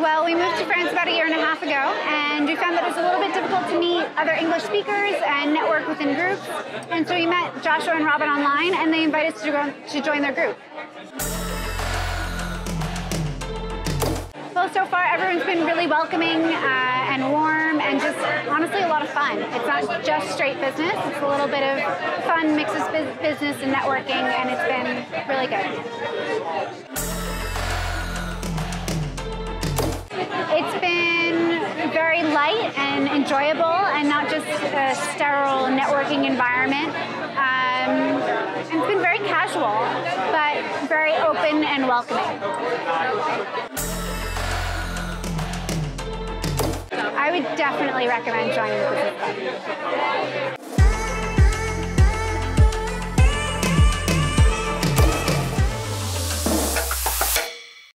Well, we moved to France about a year and a half ago, and we found that it was a little bit difficult to meet other English speakers and network within groups. And so we met Joshua and Robin online, and they invited us to, go, to join their group. Well, so far everyone's been really welcoming uh, and warm and just honestly a lot of fun. It's not just straight business, it's a little bit of fun mixes business and networking, and it's been really good. Light and enjoyable and not just a sterile networking environment. Um, it's been very casual, but very open and welcoming. I would definitely recommend joining the business club.